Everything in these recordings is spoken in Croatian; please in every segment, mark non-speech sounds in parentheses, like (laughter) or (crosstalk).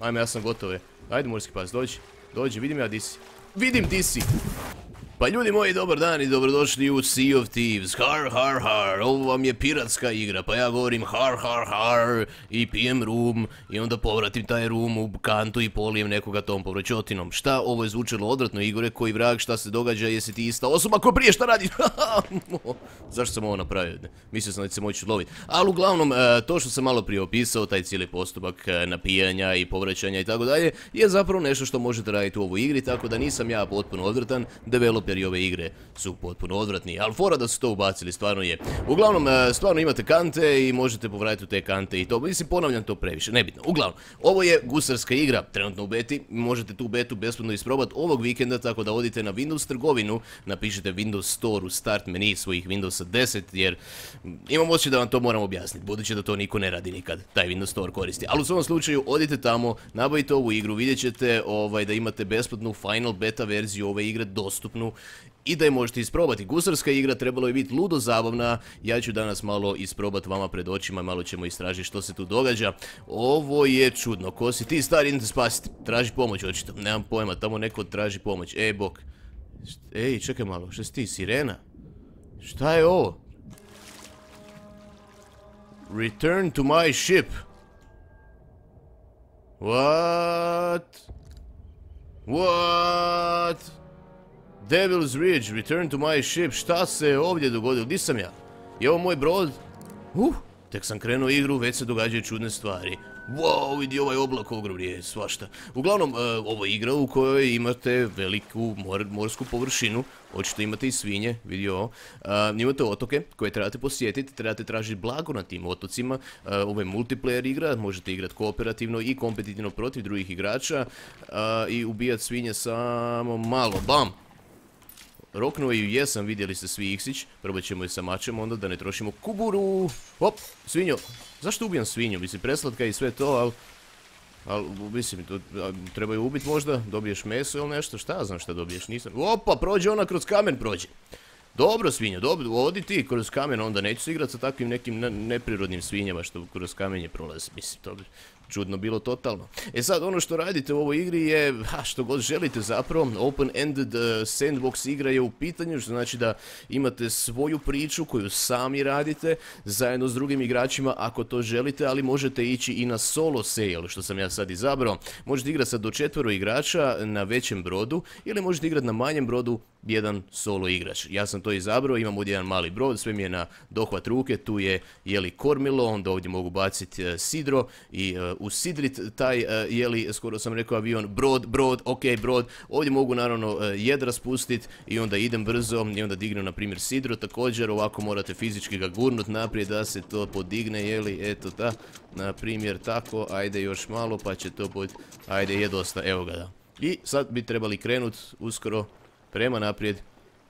Ajme, ja sam gotove. Ajde, morski pas, dođi. Dođi, vidim ja di si. Vidim di si! Pa ljudi moji, dobar dan i dobrodošli u Sea of Thieves. Har, har, har, ovo vam je piratska igra, pa ja govorim har, har, har i pijem rum i onda povratim taj rum u kantu i polijem nekoga tom povraćotinom. Šta, ovo je zvučalo odvratno, Igore, koji vrag, šta se događa, jesi ti ista osoba ko prije šta radiš? (laughs) Zašto sam ovo napravio? Mislio sam da će se moći loviti. Ali uglavnom, e, to što sam malo prije opisao, taj cijeli postupak e, napijanja i povraćanja i tako dalje, je zapravo nešto što možete raditi u ovoj igri, tako da nisam ja potpuno odvratan, develop i ove igre su potpuno odvratni, ali fora da su to ubacili stvarno je. Uglavnom, e, stvarno imate kante i možete povratiti u te kante i to, mislim ponavljam to previše, nebitno. Uglavnom, ovo je gusarska igra, trenutno u beti, možete tu betu besplatno isprobati ovog vikenda, tako da odite na Windows trgovinu, napišite Windows Store u start meni svojih Windowsa 10, jer imam osjećaj da vam to moram objasniti, budući da to niko ne radi nikad, taj Windows Store koristi. Ali u svom slučaju, odite tamo, nabavite ovu igru, vidjet ćete ovaj, da imate besplatnu final beta verziju ove igre dostupnu i da je možete isprobati. Gusarska igra trebalo je biti ludo zabavna, ja ću danas malo isprobati vama pred očima, malo ćemo istražiti što se tu događa. Ovo je čudno, ko si ti stari, idete spasiti, traži pomoć očito, nemam pojma, tamo neko traži pomoć, ej bok. Ej, čekaj malo, što si ti, sirena? Šta je ovo? Return to my ship. What? What? Devil's Ridge, return to my ship, šta se ovdje dogodilo, di sam ja? Je ovo moj brod? Uh, tek sam krenuo igru, već se događaju čudne stvari. Wow, vidi ovaj oblak ogromni je, svašta. Uglavnom, e, ovo je igra u kojoj imate veliku morsku površinu, očito imate i svinje, vidi ovo. E, imate otoke koje trebate posjetiti, trebate tražiti blago na tim otocima. E, ovo je multiplayer igra, možete igrati kooperativno i kompetitivno protiv drugih igrača i ubijati svinje samo malo, bam! Roknuo ju jesam, vidjeli ste svi Iksić. Probat ćemo je sa mačem onda da ne trošimo kuburu. Hop, svinjo. Zašto ubijam svinju? Mislim, preslatka i sve to, ali... Ali, mislim, treba ubiti možda, dobiješ meso ili nešto, šta znam šta dobiješ, nisam... Opa, prođe ona kroz kamen, prođe. Dobro svinja, dobro, odi ti kroz kamen, onda neću se igrati sa takvim nekim neprirodnim svinjama što kroz kamenje prolazi, mislim, to čudno bilo totalno. E sad, ono što radite u ovoj igri je, ha, što god želite zapravo, open-ended uh, sandbox igra je u pitanju, što znači da imate svoju priču koju sami radite, zajedno s drugim igračima ako to želite, ali možete ići i na solo sale, što sam ja sad izabrao. Možete igrati sad do četvero igrača na većem brodu, ili možete igrati na manjem brodu jedan solo igrač. Ja sam to izabrao, imam ovdje jedan mali brod, sve mi je na dohvat ruke, tu je jeli kormilo, onda ovdje mogu baciti uh, sidro i uh, usidrit taj, e, jeli, skoro sam rekao avion, brod, brod, ok, brod, ovdje mogu naravno e, jedra spustiti i onda idem brzo i onda dignem na primjer sidro, također ovako morate fizički ga gurnut naprijed da se to podigne, jeli, eto ta, na primjer tako, ajde još malo pa će to pod, ajde je dosta, evo ga da. I sad bi trebali krenut uskoro prema naprijed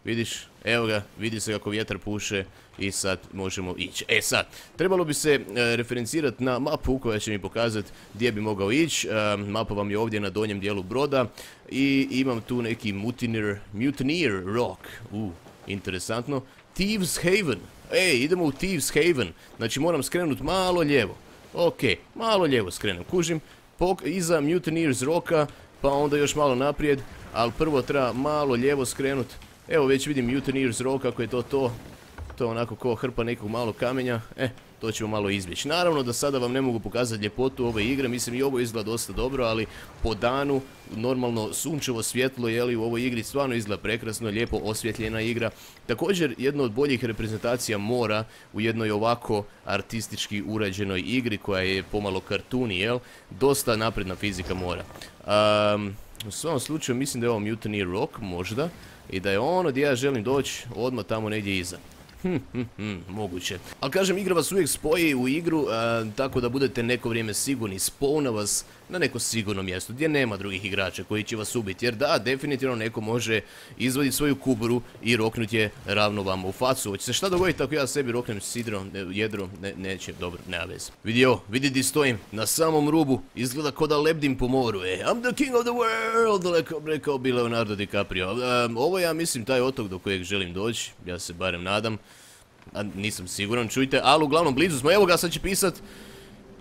Vidiš, evo ga, vidi se kako vjetar puše i sad možemo ići. E sad, trebalo bi se e, referencirati na mapu koja će mi pokazati gdje bi mogao ići. E, mapa vam je ovdje na donjem dijelu broda i imam tu neki Mutineer, Mutineer Rock. U, interesantno. Thieves Haven. Ej, idemo u Thieves Haven. Znači moram skrenuti malo lijevo. Ok, malo lijevo skrenem. Kužim, iza Mutineers Rocka, pa onda još malo naprijed. Ali prvo treba malo lijevo skrenuti Evo već vidim Mutineers Row kako je to to. To je onako ko hrpa nekog malog kamenja. E, to ćemo malo izbjeći. Naravno da sada vam ne mogu pokazati ljepotu ove igre, mislim i ovo izgleda dosta dobro, ali po danu normalno sunčevo svjetlo je u ovoj igri stvarno izgleda prekrasno, lijepo osvjetljena igra. Također jedna od boljih reprezentacija mora u jednoj ovako artistički urađenoj igri koja je pomalo kartuni, jel? Dosta napredna fizika mora. u svom slučaju mislim da je ovo Mutiny Rock, možda i da je ono gdje ja želim doći odmah tamo negdje iza. Hm, hm, hm, moguće. Ali kažem, igra vas uvijek spoji u igru, tako da budete neko vrijeme sigurni. Spona vas na neko sigurno mjesto gdje nema drugih igrača koji će vas ubiti. Jer da, definitivno neko može izvoditi svoju kuburu i roknuti je ravno vama u facu. Hoće se šta dogoditi ako ja sebi roknem sidro, jedro, ne, neće, dobro, nema veze. Vidi ovo, vidi di stojim, na samom rubu, izgleda kao da lebdim po moru, e. I'm the king of the world, rekao bi Leonardo DiCaprio. ovo ja mislim, taj otok do kojeg želim doći, ja se barem nadam. A nisam siguran, čujte, ali uglavnom blizu smo, evo ga sad će pisat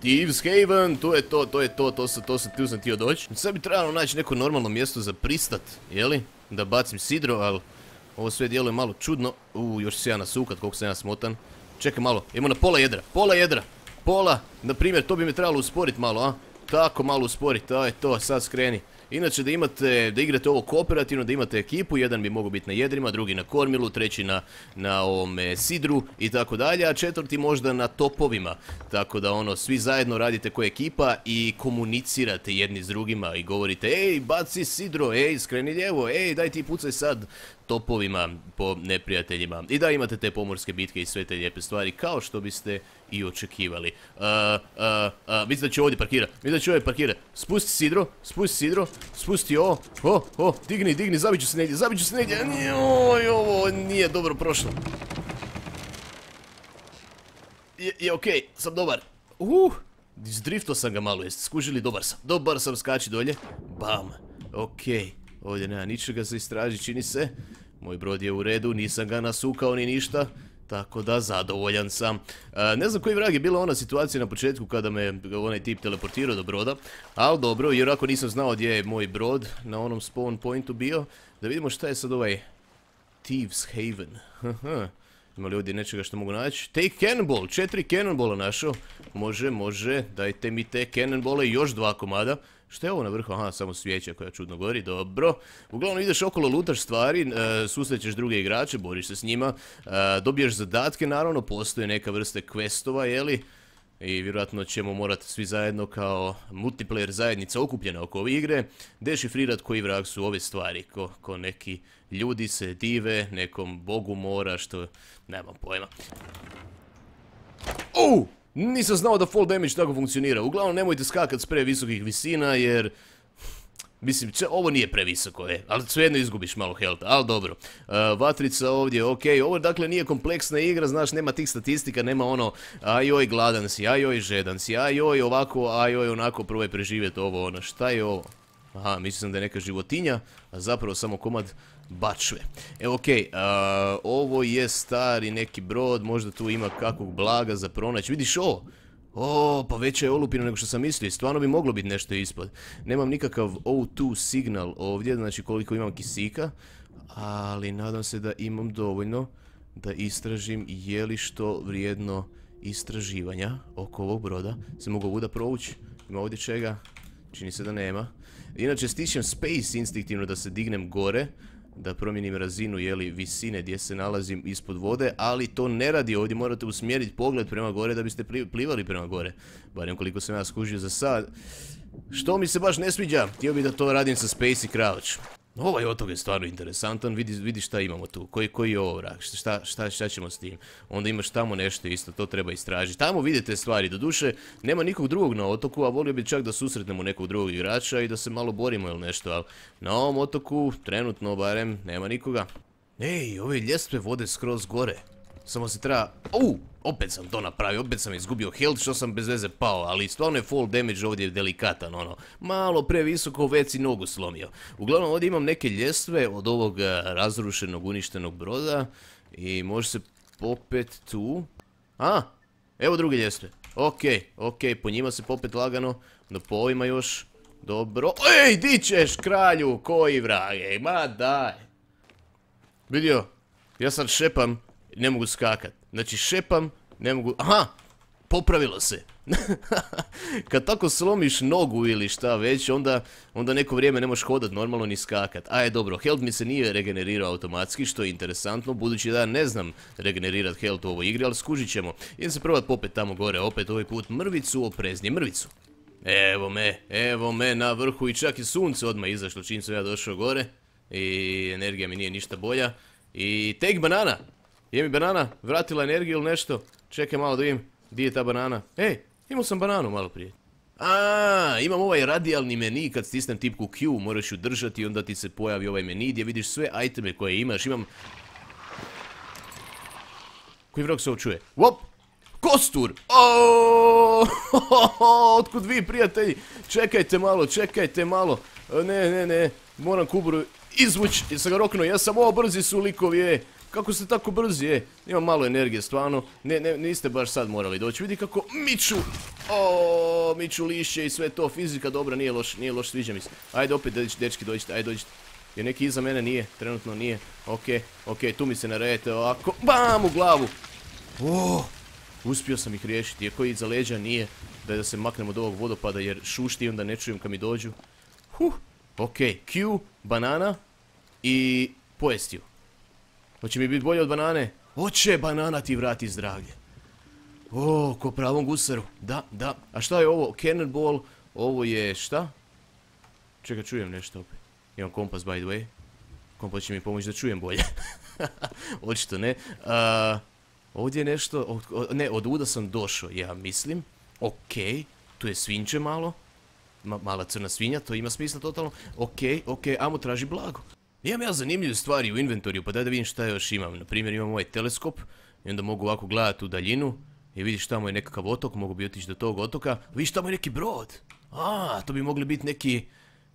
Thieves Haven, to je to, to je to, to sam, to sam, tu sam htio doći. Sad bi trebalo naći neko normalno mjesto za pristat, jeli? Da bacim sidro, ali ovo sve djeluje malo čudno. U, još se ja nasukat, koliko sam ja smotan. Čekaj malo, idemo na pola jedra, pola jedra. Pola, na primjer, to bi me trebalo usporiti malo, a? Tako malo usporiti, to to, sad skreni. Inače da imate, da igrate ovo kooperativno, da imate ekipu, jedan bi mogao biti na jedrima, drugi na kormilu, treći na, na sidru i tako dalje, a četvrti možda na topovima. Tako da ono, svi zajedno radite ko ekipa i komunicirate jedni s drugima i govorite ej, baci sidro, ej, skreni lijevo, ej, daj ti pucaj sad topovima po neprijateljima. I da imate te pomorske bitke i sve te lijepe stvari kao što biste i očekivali. Uh, uh, mislim da će ovdje parkira, mislim da će ovdje parkira. Spusti sidro, spusti sidro, spusti ovo, o, o, digni, digni, zabiću se negdje, zabiću se negdje. Oj, ovo nije dobro prošlo. Je, je okej, sam dobar. Uh, izdrifto sam ga malo, jeste skužili, dobar sam. Dobar sam, skači dolje. Bam, okej. Ovdje nema ničega za istraži, čini se. Moj brod je u redu, nisam ga nasukao ni ništa. Tako da, zadovoljan sam. ne znam koji vrag je bila ona situacija na početku kada me onaj tip teleportirao do broda. Ali dobro, jer ako nisam znao gdje je moj brod na onom spawn pointu bio. Da vidimo šta je sad ovaj Thieves Haven. Ima li ovdje nečega što mogu naći? Take cannonball, četiri cannonballa našao. Može, može, dajte mi te cannonbole i još dva komada. Što je ovo na vrhu? Aha, samo svijeća koja čudno gori, dobro. Uglavnom ideš okolo, lutaš stvari, e, susrećeš druge igrače, boriš se s njima, e, dobiješ zadatke, naravno, postoje neka vrste questova, jeli? I vjerojatno ćemo morati svi zajedno kao multiplayer zajednica okupljena oko ove igre dešifrirati koji vrag su ove stvari, ko, ko neki ljudi se dive nekom bogu mora što nemam pojma. Uh! Nisam znao da fall damage tako funkcionira. Uglavnom nemojte skakat s previsokih visina jer... Mislim, ovo nije previsoko, e, ali svejedno izgubiš malo health, ali dobro. Uh, vatrica ovdje, ok, ovo dakle nije kompleksna igra, znaš, nema tih statistika, nema ono, ajoj gladan si, ajoj žedan si, ajoj ovako, ajoj onako, prvo je preživjeti ovo, ono, šta je ovo? Aha, mislim da je neka životinja, a zapravo samo komad bačve. Evo okej, ovo je stari neki brod, možda tu ima kakvog blaga za pronaći. Vidiš ovo? O, pa veća je olupina nego što sam mislio, stvarno bi moglo biti nešto ispod. Nemam nikakav O2 signal ovdje, znači koliko imam kisika, ali nadam se da imam dovoljno da istražim je li što vrijedno istraživanja oko ovog broda. Se mogu ovuda provući? Ima ovdje čega? Čini se da nema. Inače stičem space instinktivno da se dignem gore, da promijenim razinu jeli visine gdje se nalazim ispod vode, ali to ne radi ovdje, morate usmjeriti pogled prema gore da biste plivali prema gore. Barem koliko sam ja skužio za sad. Što mi se baš ne sviđa, htio bih da to radim sa Space i Crouch. Ovaj otok je stvarno interesantan, vidi, vidi šta imamo tu, koji, koji je ovo šta, šta, šta ćemo s tim. Onda imaš tamo nešto isto, to treba istražiti. Tamo vidite stvari, doduše nema nikog drugog na otoku, a volio bi čak da susretnemo nekog drugog igrača i da se malo borimo ili nešto, ali na ovom otoku, trenutno barem, nema nikoga. Ej, ove ljestve vode skroz gore. Samo se treba... U, opet sam to napravio, opet sam izgubio health što sam bez veze pao, ali stvarno je fall damage ovdje delikatan, ono. Malo previsoko već i nogu slomio. Uglavnom ovdje imam neke ljestve od ovog eh, razrušenog, uništenog broda. I može se popet tu. A, evo druge ljestve. Okej, okej, po njima se popet lagano. Do po ovima još. Dobro. Ej, di ćeš kralju, koji vrage, ma daj. Vidio, ja sad šepam ne mogu skakat. Znači šepam, ne mogu... Aha! Popravilo se. (laughs) Kad tako slomiš nogu ili šta već, onda, onda neko vrijeme ne možeš hodat normalno ni skakat. A je dobro, health mi se nije regenerirao automatski, što je interesantno, budući da ne znam regenerirat health u ovoj igri, ali skužit ćemo. Idem se probat popet tamo gore, opet ovaj put mrvicu, opreznije mrvicu. Evo me, evo me na vrhu i čak i sunce odmah izašlo čim sam ja došao gore. I energija mi nije ništa bolja. I take banana! Je mi banana vratila energiju ili nešto? Čekaj malo da vidim di je ta banana. Ej, imao sam bananu malo prije. A, imam ovaj radijalni meni kad stisnem tipku Q, moraš ju držati i onda ti se pojavi ovaj meni gdje vidiš sve iteme koje imaš. Imam... Koji vrok se ovo čuje? Wop! Kostur! (laughs) Otkud vi prijatelji? Čekajte malo, čekajte malo. Ne, ne, ne. Moram kuburu izvući. Jesam ga roknuo, ja sam ovo brzi su likovi, je. Kako ste tako brzi, je? Imam malo energije, stvarno. Ne, ne, niste baš sad morali doći. Vidi kako miču. O, miču lišće i sve to, fizika dobra, nije loš, nije loš, sviđa mi se. Ajde opet, dečki, dođite, ajde dođite. Jer neki iza mene nije, trenutno nije. Okej, okej, tu mi se naredite ovako, bam u glavu. O, uspio sam ih riješiti, iako iza leđa nije. Daj da se maknem od ovog vodopada jer šušti onda ne čujem kad mi dođu. Huh, okej, Q, banana i pojesti Hoće mi biti bolje od banane? Hoće banana ti vrati zdravlje. O, ko pravom gusaru. Da, da. A šta je ovo? Cannonball. Ovo je šta? Čekaj, čujem nešto opet. Imam kompas, by the way. Kompas će mi pomoći da čujem bolje. (laughs) Očito ne. ovdje je nešto... ne, od uda sam došao, ja mislim. Okej, tu je svinče malo. mala crna svinja, to ima smisla totalno. Okej, okej, amo traži blago. Imam ja zanimljive stvari u inventoriju, pa daj da vidim šta još imam. Na primjer imam ovaj teleskop i onda mogu ovako gledati u daljinu i vidiš tamo je nekakav otok, mogu bi otići do tog otoka. Vidiš tamo je neki brod. A, to bi mogli biti neki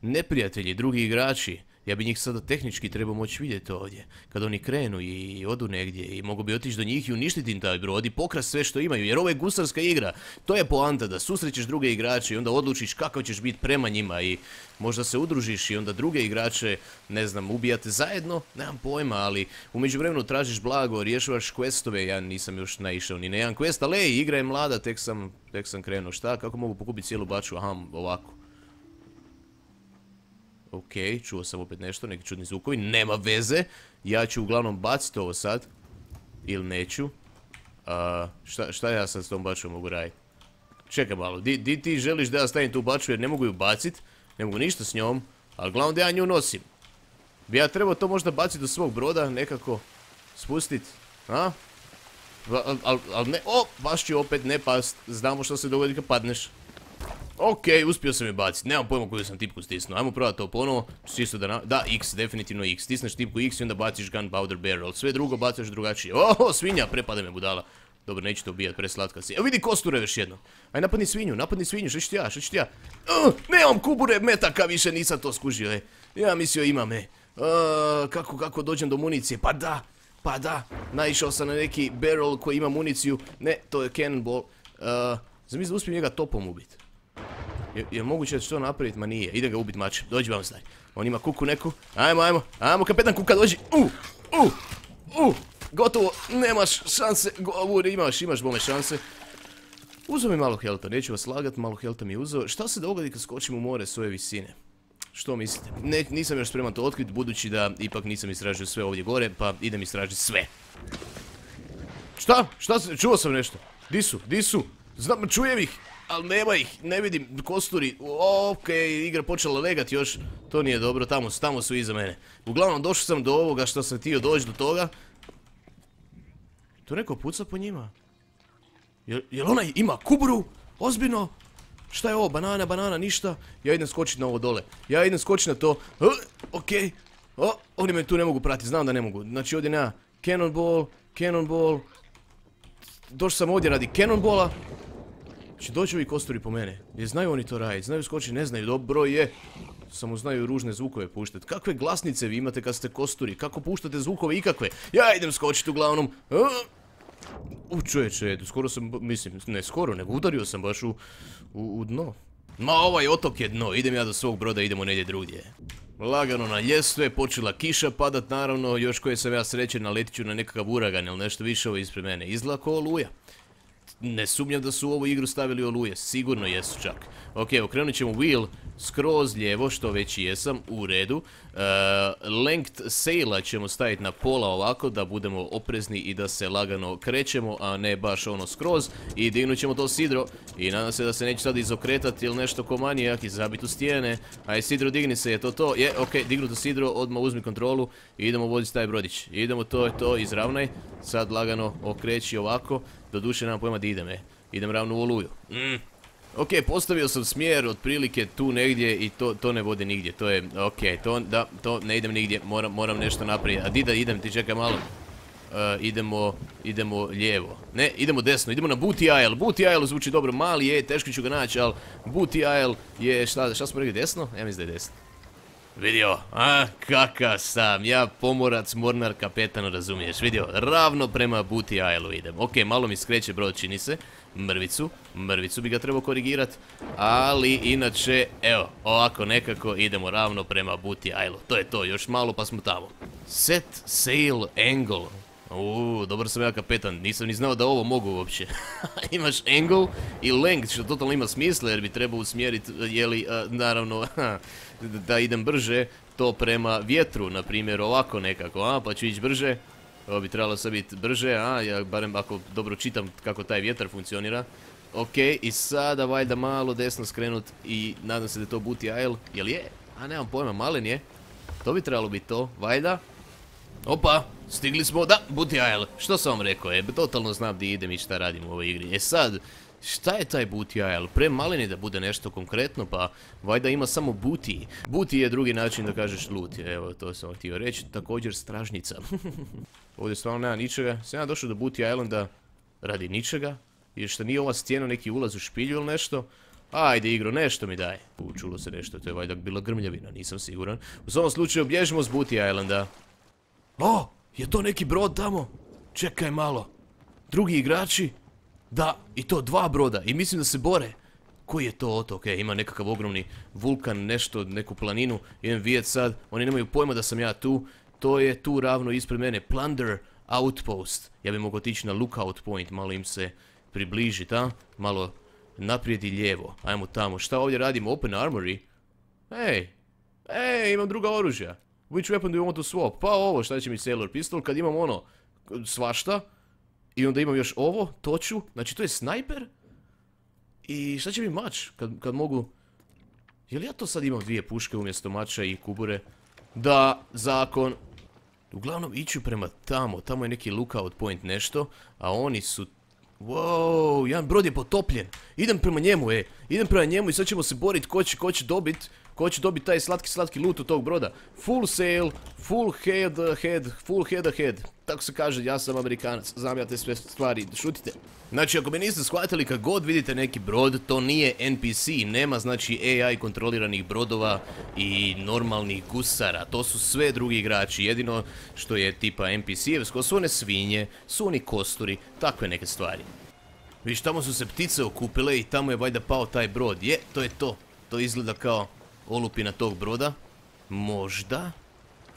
neprijatelji, drugi igrači. Ja bi njih sada tehnički trebao moći vidjeti ovdje. Kad oni krenu i odu negdje i mogu bi otići do njih i uništiti im taj brod i pokrast sve što imaju. Jer ovo je gusarska igra. To je poanta da susrećeš druge igrače i onda odlučiš kako ćeš biti prema njima i možda se udružiš i onda druge igrače, ne znam, ubijate zajedno, nemam pojma, ali u međuvremenu tražiš blago, rješavaš questove, ja nisam još naišao ni na jedan quest, ali ej, igra je mlada, tek sam, tek sam krenuo, šta, kako mogu pokupiti cijelu baču, aha, ovako. Ok, čuo sam opet nešto, neki čudni zvukovi, nema veze. Ja ću uglavnom baciti ovo sad. Ili neću. šta, ja sad s tom bačom mogu raditi? Čekaj malo, di, ti želiš da ja stavim tu baču jer ne mogu ju bacit. Ne mogu ništa s njom. Ali glavno da ja nju nosim. Bi ja trebao to možda baciti do svog broda, nekako spustit. A? Al, ne, o, baš ću opet ne past. Znamo što se dogodi kad padneš. Ok, uspio sam je baciti, nemam pojma koju sam tipku stisnuo, ajmo probati to ponovo, čisto da, da, X, definitivno X, stisneš tipku X i onda baciš Gunpowder Barrel, sve drugo bacaš drugačije, oho, svinja, prepada me budala, dobro, neću to ubijat, preslatka si, evo vidi kosture još jedno, aj napadni svinju, napadni svinju, što ću ti ja, što ti ja, nemam kubure metaka više, nisam to skužio, e. ja mislio imam, e, kako, kako dođem do municije, pa da, pa da, naišao sam na neki barrel koji ima municiju, ne, to je cannonball, uh, zamisli da uspijem njega topom ubiti. Je, je moguće da će to napraviti? Ma nije. Ide ga ubit mač. Dođi vam stari. On ima kuku neku. Ajmo, ajmo. Ajmo, kapetan kuka, dođi. U, u, u. Gotovo. Nemaš šanse. Govor, imaš, imaš bome šanse. Uzeo mi malo helta, neću vas lagat, malo helta mi je uzeo. Šta se dogodi kad skočim u more svoje visine? Što mislite? nisam još spreman to otkriti, budući da ipak nisam istražio sve ovdje gore, pa idem istražiti sve. Šta? Šta se, čuo sam nešto. Di su? Di su? Znam, čujem ih. Ali nema ne vidim, kosturi, okej, igra počela legat još, to nije dobro, tamo, tamo su iza mene. Uglavnom, došao sam do ovoga što sam htio doći do toga. To neko puca po njima? Jel, jel onaj ima kuburu? Ozbiljno? Šta je ovo, banana, banana, ništa? Ja idem skočiti na ovo dole. Ja idem skočiti na to. Okej. O, oni me tu ne mogu pratiti, znam da ne mogu. Znači ovdje nema cannonball, cannonball. Došao sam ovdje radi cannonballa. Će doći ovi kosturi po mene. Jer znaju oni to raditi, znaju skočiti, ne znaju, dobro je. Samo znaju ružne zvukove puštati. Kakve glasnice vi imate kad ste kosturi? Kako puštate zvukove ikakve? Ja idem skočiti uglavnom. U čoveče, skoro sam, mislim, ne skoro, nego udario sam baš u, u, dno. Ma ovaj otok je dno, idem ja do svog broda, idemo negdje drugdje. Lagano na ljestve, počela kiša padat naravno, još koje sam ja srećen naletit ću na nekakav uragan ili nešto više ovo ispred mene. Izlako oluja ne sumnjam da su u ovu igru stavili oluje, sigurno jesu čak. Ok, okrenut ćemo wheel skroz lijevo, što već jesam, u redu. Uh, length saila ćemo staviti na pola ovako, da budemo oprezni i da se lagano krećemo, a ne baš ono skroz. I dignut ćemo to sidro, i nadam se da se neće sad izokretati ili nešto ko manijak i zabiti u stijene. Aj, sidro, digni se, je to to? Je, ok, dignuto sidro, odmah uzmi kontrolu i idemo voditi taj brodić. Idemo, to je to, izravnaj. Sad lagano okreći ovako. Do duše nemam pojma da idem, e. Idem ravno u oluju. Mm. Ok, postavio sam smjer otprilike tu negdje i to, to ne vodi nigdje. To je, ok, to, da, to ne idem nigdje, moram, moram nešto napraviti. A di da idem, ti čekaj malo. Uh, idemo, idemo lijevo. Ne, idemo desno, idemo na Booty Isle. Booty Isle zvuči dobro, mali je, teško ću ga naći, ali Booty Isle je, šta, šta smo rekli, desno? Ja mislim da je desno. Vidio, a kakav sam, ja pomorac, mornar, kapetan, razumiješ, vidio, ravno prema Booty Isle idem. Ok, malo mi skreće brod, čini se, mrvicu, mrvicu bi ga trebao korigirat, ali inače, evo, ovako nekako idemo ravno prema Booty Isle. To je to, još malo pa smo tamo. Set sail angle, Uuu, dobro sam ja kapetan, nisam ni znao da ovo mogu uopće. (laughs) Imaš angle i length, što totalno ima smisla jer bi trebao usmjeriti, jeli, naravno, (laughs) da idem brže, to prema vjetru, na primjer, ovako nekako, a, pa ću ići brže. Ovo bi trebalo sad biti brže, a, ja barem ako dobro čitam kako taj vjetar funkcionira. Ok, i sada valjda malo desno skrenut i nadam se da je to Booty Isle, jel je? A nemam pojma, malen je. To bi trebalo biti to, valjda. Opa, stigli smo, da, Booty Isle, što sam vam rekao, je, totalno znam di idem i šta radim u ovoj igri. E sad, šta je taj Booty Isle? Pre malen je da bude nešto konkretno, pa vajda ima samo Booty. Booty je drugi način da kažeš loot, evo, to sam htio reći, također stražnica. (laughs) Ovdje stvarno nema ničega, sam ja došao do Booty Islanda radi ničega, jer što nije ova stijena neki ulaz u špilju ili nešto, Ajde igro, nešto mi daj. Učulo se nešto, to je vajda bila grmljavina, nisam siguran. U svom slučaju bježimo s Booty Islanda. O, je to neki brod tamo? Čekaj malo. Drugi igrači? Da, i to dva broda. I mislim da se bore. Koji je to otok? E, ima nekakav ogromni vulkan, nešto, neku planinu. Idem vidjet sad. Oni nemaju pojma da sam ja tu. To je tu ravno ispred mene. Plunder Outpost. Ja bi mogao otići na lookout point. Malo im se približiti, a? Malo naprijed i lijevo. Ajmo tamo. Šta ovdje radimo? Open armory? Ej. Ej, imam druga oružja. Which weapon do you want to swap? Pa ovo, šta će mi Sailor Pistol, kad imam ono, svašta. I onda imam još ovo, toču, znači to je snajper. I šta će mi mač, kad, mogu... Jel ja to sad imam dvije puške umjesto mača i kubure? Da, zakon. Uglavnom iću prema tamo, tamo je neki lookout point nešto, a oni su... Wow, jedan brod je potopljen. Idem prema njemu, e. Idem prema njemu i sad ćemo se boriti ko će, ko će dobit Ko će dobiti taj slatki slatki loot od tog broda? Full sail, full head ahead, full head ahead. Tako se kaže, ja sam amerikanac, znam ja te sve stvari, šutite. Znači, ako me niste shvatili, kad god vidite neki brod, to nije NPC, nema znači AI kontroliranih brodova i normalnih gusara, to su sve drugi igrači, jedino što je tipa NPC-evsko su one svinje, su oni kosturi, takve neke stvari. Viš, tamo su se ptice okupile i tamo je valjda pao taj brod, je, to je to, to izgleda kao olupina tog broda. Možda.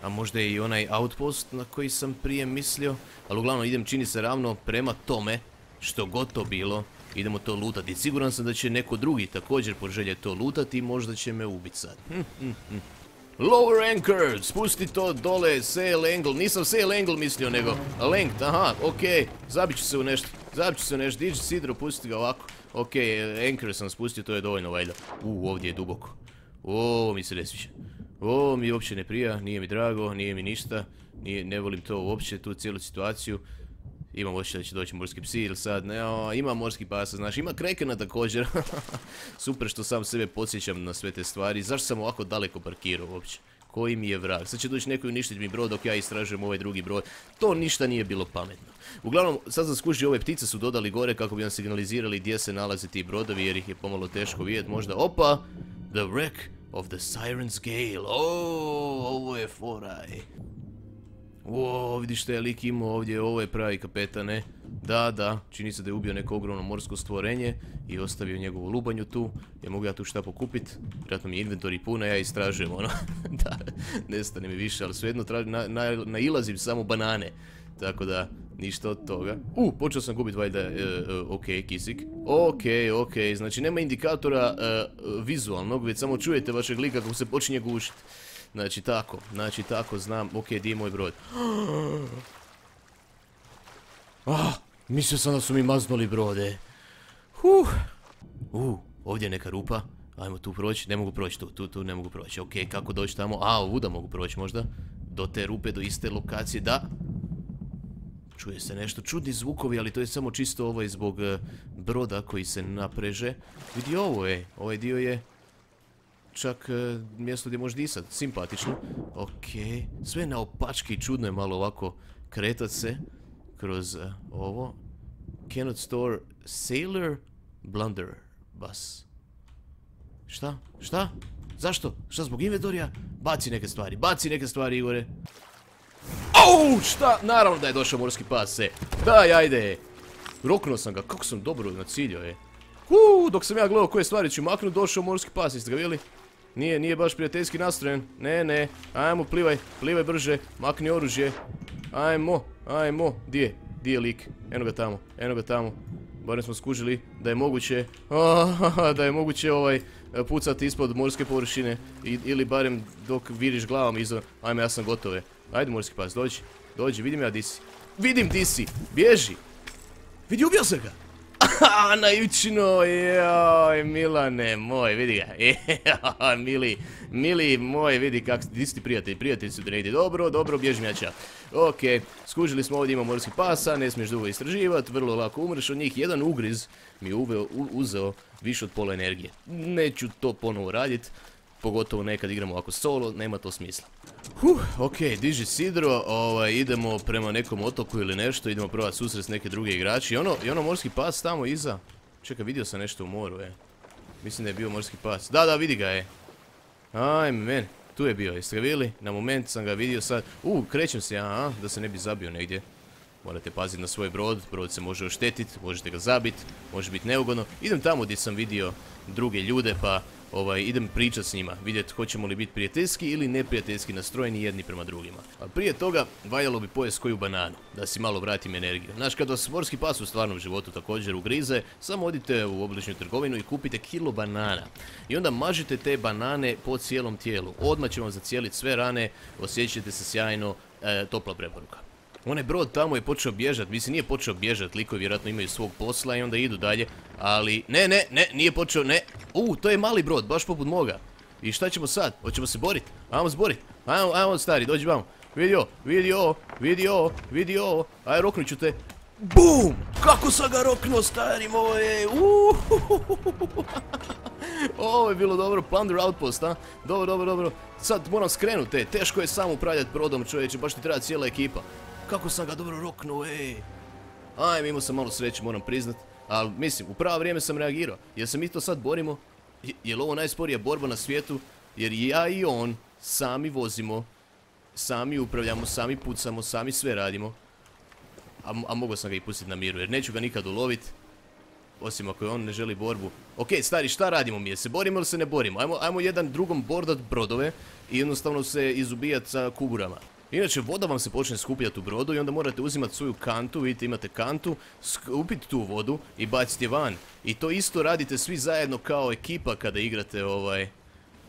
A možda je i onaj outpost na koji sam prije mislio. Ali uglavnom idem čini se ravno prema tome. Što god to bilo. Idemo to lutati. Siguran sam da će neko drugi također poželjeti to lutati i možda će me ubiti sad. Hm, hm, hm. Lower anchor, spusti to dole, sail angle, nisam sail angle mislio nego length, aha, okej, zabit ću se u nešto, zabit ću se u nešto, diži sidro, pusti ga ovako, okej, anchor sam spustio, to je dovoljno valjda, u, ovdje je duboko. Ovo mi se ne sviđa. Ovo mi uopće ne prija, nije mi drago, nije mi ništa. ne volim to uopće, tu cijelu situaciju. Imam osjećaj da će doći morski psi ili sad, ne, ima morski pasa, znaš, ima krekena također. (laughs) Super što sam sebe podsjećam na sve te stvari. Zašto sam ovako daleko parkirao uopće? Koji mi je vrag? Sad će doći neko i uništiti mi brod dok ja istražujem ovaj drugi brod. To ništa nije bilo pametno. Uglavnom, sad sam skužio, ove ptice su dodali gore kako bi nam signalizirali gdje se nalaze ti brodovi jer ih je pomalo teško vidjeti. Možda, opa, the wreck of the Siren's Gale. O, ovo je foraj. O, vidiš što je lik imao ovdje, ovo je pravi kapetane. Da, da, čini se da je ubio neko ogromno morsko stvorenje i ostavio njegovu lubanju tu. Ja mogu ja tu šta pokupit, vjerojatno mi je inventori puna, ja istražujem ono. (laughs) da, nestane mi više, ali svejedno nailazim samo banane. Tako da, ništa od toga. U, počeo sam gubit valjda, e, e, ok, kisik. Ok, ok, znači nema indikatora e, vizualnog, već samo čujete vašeg lika kako se počinje gušiti. Znači tako, znači tako znam, ok, di je moj brod. (gasps) Ah, mislio sam da su mi maznuli brode. Uh, uh, ovdje je neka rupa. Ajmo tu proći, ne mogu proći tu, tu, tu ne mogu proći. Ok, kako doći tamo? A, ovuda mogu proći možda. Do te rupe, do iste lokacije, da. Čuje se nešto čudni zvukovi, ali to je samo čisto ovo je zbog e, broda koji se napreže. Vidi ovo je, ovaj dio je čak e, mjesto gdje možeš disat, simpatično. Ok, sve na opački, čudno je malo ovako kretat se kroz e, ovo. Cannot store sailor blunder bus. Šta? Šta? Zašto? Šta zbog inventorija? Baci neke stvari, baci neke stvari, Igore. Au, šta? Naravno da je došao morski pas, e. Daj, ajde. Roknuo sam ga, kako sam dobro naciljao, e. Uuu, dok sam ja gledao koje stvari ću maknut, došao morski pas, jeste ga vidjeli? Nije, nije baš prijateljski nastrojen. Ne, ne. Ajmo, plivaj, plivaj brže. Makni oružje. Ajmo, ajmo. Di je? Di je lik? Eno ga tamo, eno ga tamo. Barem smo skužili da je moguće, (laughs) da je moguće ovaj pucati ispod morske površine ili barem dok viriš glavom iza. Ajme, ja sam gotove. Ajde morski pas, dođi, dođi, vidim ja di si. Vidim di si, bježi. Vidi, ubio sam ga. (laughs) Naivčino, joj, Milane, moj, vidi ga, (laughs) mili, mili, moj, vidi kak, di si ti prijatelj, prijatelj su negdje, dobro, dobro, bježim ja ča. Ok, skužili smo ovdje, ima morski pasa, ne smiješ dugo istraživati, vrlo lako umreš. Od njih, jedan ugriz mi je uzeo više od pola energije. Neću to ponovo radit, pogotovo nekad igramo ovako solo, nema to smisla. Huh, ok, diži sidro, ovaj, idemo prema nekom otoku ili nešto, idemo provat susret s neke druge igrači. I ono, i ono morski pas tamo iza. Čekaj, vidio sam nešto u moru, e. Mislim da je bio morski pas. Da, da, vidi ga, e. Ajme, men, tu je bio, jeste ga vidjeli? Na moment sam ga vidio sad. U, krećem se, aha, da se ne bi zabio negdje. Morate paziti na svoj brod, brod se može oštetiti, možete ga zabiti, može biti neugodno. Idem tamo gdje sam vidio druge ljude, pa ovaj, idem pričat s njima, vidjeti hoćemo li biti prijateljski ili neprijateljski nastrojeni jedni prema drugima. A prije toga, valjalo bi pojest koju bananu, da si malo vratim energiju. Znaš, kad vas morski pas u stvarnom životu također ugrize, samo odite u obličnu trgovinu i kupite kilo banana. I onda mažite te banane po cijelom tijelu. Odmah će vam zacijeliti sve rane, osjećate se sjajno, e, topla preporuka. Onaj brod tamo je počeo bježat, mislim nije počeo bježat, likovi vjerojatno imaju svog posla i onda idu dalje, ali ne, ne, ne, nije počeo, ne, u, to je mali brod, baš poput moga. I šta ćemo sad? Hoćemo se boriti? Ajmo zborit, ajmo, ajmo stari, dođi vamo. Vidi ovo, vidi ovo, vidi ovo, vidi ovo, aj roknut ću te. BUM! Kako sam ga roknuo stari Ovo je bilo dobro, Plunder Outpost, a? Dobro, dobro, dobro. Sad moram skrenuti, teško je sam upravljati brodom čovječe, baš ti treba cijela ekipa. Kako sam ga dobro roknuo, ej. Ajme, imao sam malo sreće, moram priznat. Ali, mislim, u pravo vrijeme sam reagirao. Jer se mi to sad borimo? Je li ovo najsporija borba na svijetu? Jer ja i on sami vozimo, sami upravljamo, sami pucamo, sami sve radimo. A, a mogao sam ga i pustiti na miru, jer neću ga nikad ulovit. Osim ako je on ne želi borbu. Ok, stari, šta radimo mi? Se borimo ili se ne borimo? Ajmo, ajmo jedan drugom bordat brodove i jednostavno se izubijat sa kuburama. Inače, voda vam se počne skupljati u brodu i onda morate uzimati svoju kantu, vidite imate kantu, skupiti tu vodu i baciti je van. I to isto radite svi zajedno kao ekipa kada igrate ovaj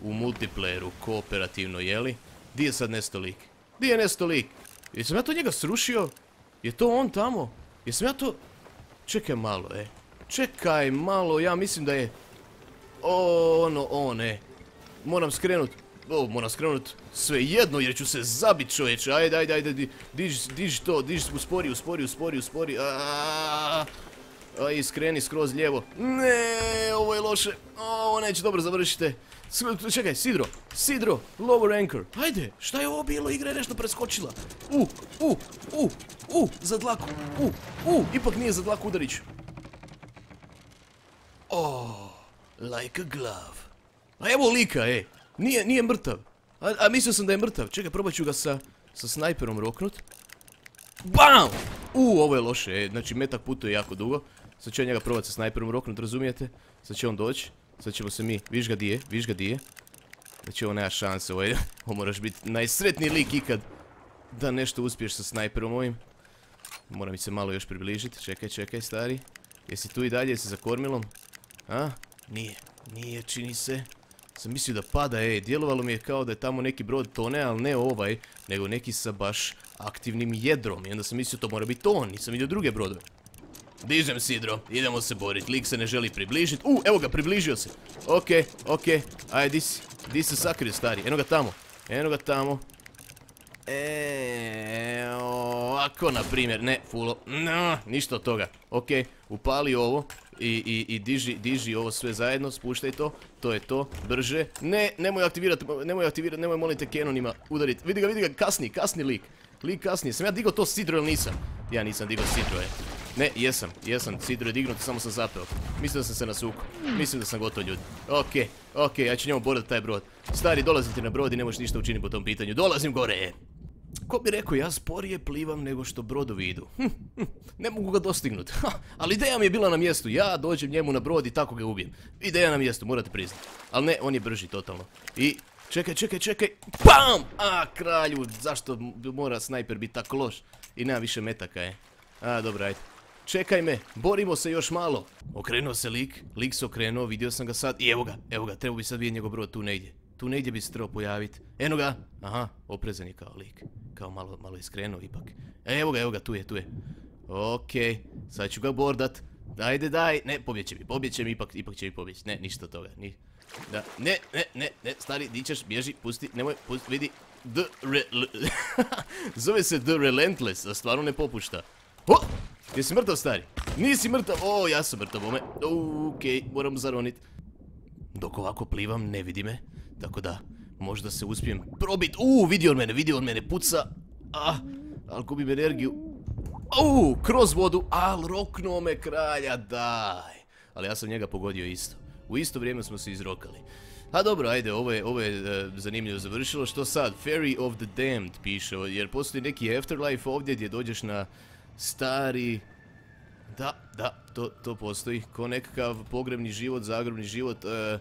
u multiplayeru, kooperativno, jeli? Di je sad nesto lik? Di je nesto lik? Jesam ja to njega srušio? Je to on tamo? Jesam ja to... Čekaj malo, e. Čekaj malo, ja mislim da je... O, ono, on, e. Moram skrenut. O, moram skrenut sve jedno jer ću se zabit čovječe. Ajde, ajde, ajde, diži, diži to, diži uspori, uspori, uspori, uspori. Aj, skreni skroz lijevo. Ne, ovo je loše. Ovo neće dobro završite. Čekaj, Sidro, Sidro, lower anchor. Ajde, šta je ovo bilo? Igra je nešto preskočila. U, u, u, u, za dlaku. U, u, ipak nije za dlaku udarić. Oh, like a glove. A evo lika, ej. Nije, nije mrtav. A, mislio sam da je mrtav. Čekaj, probat ću ga sa, sa snajperom roknut. BAM! U, ovo je loše. E, znači, metak putuje jako dugo. Sad ću ja njega probat sa snajperom roknut, razumijete? Sad će on doći. Sad ćemo se mi... Viš ga dije, viš ga dije. Znači, ovo nema šanse. Ovo, je, (laughs) ovo moraš biti najsretniji lik ikad. Da nešto uspiješ sa snajperom ovim. Moram mi se malo još približiti. Čekaj, čekaj, stari. Jesi tu i dalje, jesi za kormilom? A? Nije. Nije, čini se. Sam mislio da pada, ej, djelovalo mi je kao da je tamo neki brod tone, ali ne ovaj, nego neki sa baš aktivnim jedrom. I onda sam mislio to mora biti on, nisam vidio druge brodove. Dižem Sidro, idemo se boriti, lik se ne želi približiti. U, evo ga, približio se. Okej, okej, ajde, di si, di se sakrio stari, eno ga tamo, eno ga tamo. Eee, ovako na primjer, ne, fulo, ništa od toga. Okej, upali ovo, i, i, i diži, diži ovo sve zajedno, spuštaj to, to je to, brže. Ne, nemoj aktivirati, nemoj aktivirati, nemoj molim te Canonima udariti. Vidi ga, vidi ga, kasni, kasni lik. Lik kasni, sam ja digao to sidro ili nisam? Ja nisam digao sidro, je. Ne, jesam, jesam, sidro je dignuto, samo sam zapeo. Mislim da sam se nasukao. Mislim da sam gotov ljudi. Okej, okej, ja ću njemu borat taj brod. Stari, dolazim ti na brod i ne možeš ništa učiniti po tom pitanju. Dolazim gore! Ko bi rekao, ja sporije plivam nego što brodovi idu. Hm, hm, ne mogu ga dostignuti. Ali ideja mi je bila na mjestu. Ja dođem njemu na brod i tako ga ubijem. Ideja na mjestu, morate priznati. Ali ne, on je brži totalno. I Čekaj, čekaj, čekaj. PAM! A, kralju, zašto mora snajper biti tako loš? I nema više metaka, je. A, dobro, ajde. Čekaj me, borimo se još malo. Okrenuo se lik, lik se okrenuo, vidio sam ga sad. I evo ga, evo ga, trebao bi sad vidjeti njegov brod tu negdje. Tu negdje bi se trebao pojaviti. Eno ga, aha, oprezan je kao lik. Kao malo, malo iskrenuo ipak. E, evo ga, evo ga, tu je, tu je. Okej, sad ću ga bordat. Dajde, daj, ne, pobjeće mi, pobjeće mi, ipak, ipak će mi pobjeći. Ne, ništa od toga, ni, da, ne, ne, ne, ne, stari, di ćeš, bježi, pusti, nemoj, pusti, vidi. The (laughs) Zove se The Relentless, a stvarno ne popušta. O! Jesi mrtav, stari? Nisi mrtav, o, ja sam mrtav, bome. Okej, moram zaronit. Dok ovako plivam, ne vidi me. Tako da, možda se uspijem probit. Uuu, vidi on mene, vidi on mene, puca. Ah, ali gubim energiju. Uuu, kroz vodu, al roknuo me kralja, daj. Ali ja sam njega pogodio isto. U isto vrijeme smo se izrokali. A dobro, ajde, ovo je, ovo je e, zanimljivo završilo. Što sad? Ferry of the Damned piše, jer postoji neki afterlife ovdje gdje dođeš na stari... Da, da, to, to postoji. Ko nekakav pogrebni život, zagrobni život. E,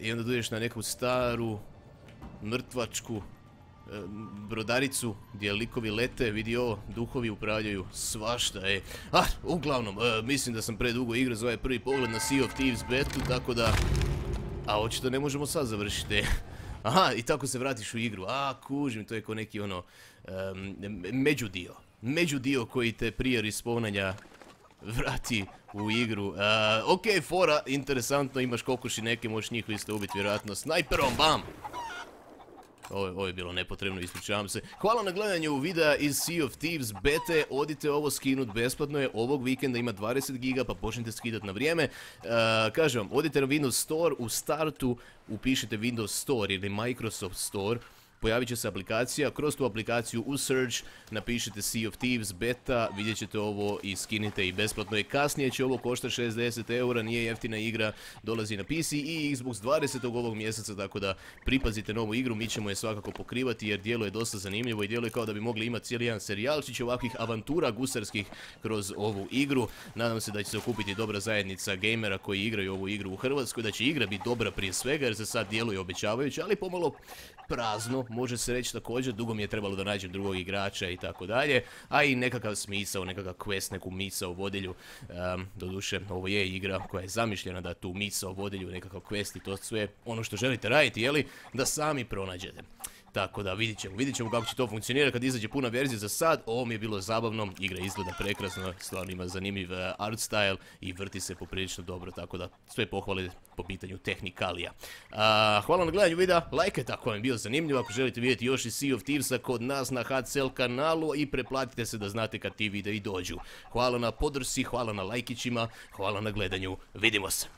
I onda dođeš na neku staru, mrtvačku, brodaricu gdje likovi lete, vidi ovo, duhovi upravljaju svašta, e. Ah, uglavnom, e, mislim da sam predugo igrao za ovaj prvi pogled na Sea of Thieves betu, tako da... A očito ne možemo sad završiti, e. Aha, i tako se vratiš u igru, a kužim, to je ko neki ono, međudio. Međudio koji te prije respawnanja vrati u igru. ok, fora, interesantno, imaš kokoši neke, možeš njih isto ubiti vjerojatno snajperom, bam! Ovo, je bilo nepotrebno, ispričavam se. Hvala na gledanju videa iz Sea of Thieves bete. Odite ovo skinut besplatno je. Ovog vikenda ima 20 giga pa počnite skidati na vrijeme. E, kažem vam, odite na Windows Store. U startu upišite Windows Store ili Microsoft Store pojavit će se aplikacija, kroz tu aplikaciju u search napišite Sea of Thieves beta, vidjet ćete ovo i skinite i besplatno i kasnije će ovo košta 60 eura, nije jeftina igra, dolazi na PC i Xbox 20. ovog mjeseca, tako da pripazite novu igru, mi ćemo je svakako pokrivati jer dijelo je dosta zanimljivo i djeluje kao da bi mogli imati cijeli jedan serijalčić ovakvih avantura gusarskih kroz ovu igru. Nadam se da će se okupiti dobra zajednica gamera koji igraju ovu igru u Hrvatskoj, da će igra biti dobra prije svega jer se sad djeluje obećavajuće, ali pomalo prazno, može se reći također, dugo mi je trebalo da nađem drugog igrača i tako dalje, a i nekakav smisao, nekakav quest, neku misao vodilju, um, doduše ovo je igra koja je zamišljena da tu misao vodilju, nekakav quest i to sve ono što želite raditi, jeli, da sami pronađete. Tako da vidit ćemo, vidit ćemo kako će to funkcionirati kad izađe puna verzija za sad. Ovo mi je bilo zabavno, igra izgleda prekrasno, stvarno ima zanimljiv eh, art style i vrti se poprilično dobro, tako da sve pohvale po pitanju tehnikalija. hvala na gledanju videa, lajkajte ako vam je bio zanimljiv, ako želite vidjeti još i Sea of Thievesa kod nas na HCL kanalu i preplatite se da znate kad ti videi dođu. Hvala na podrsi, hvala na lajkićima, hvala na gledanju, vidimo se!